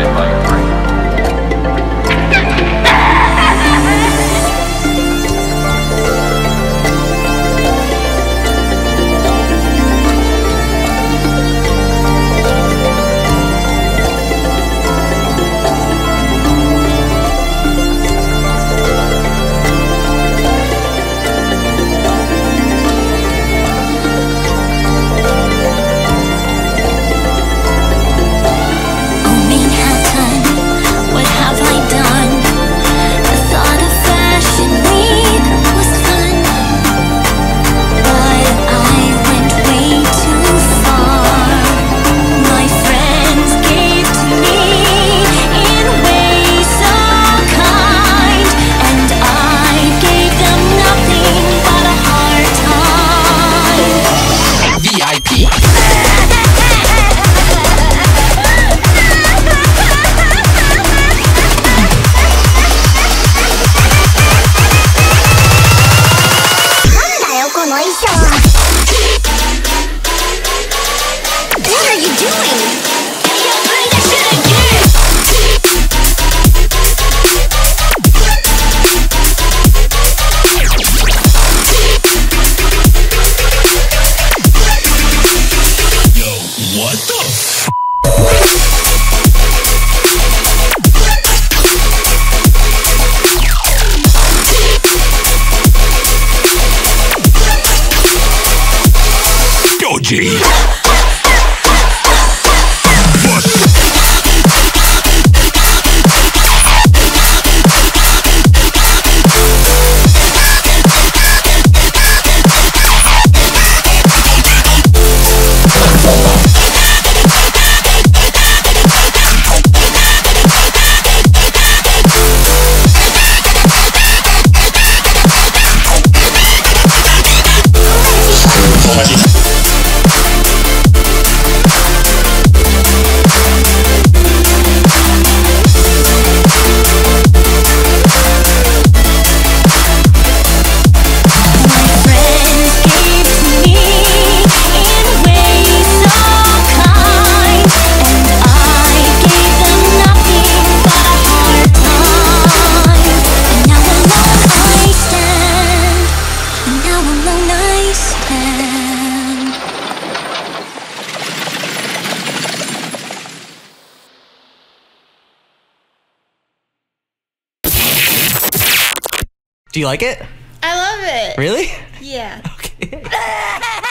it by Do you like it? I love it. Really? Yeah. Okay.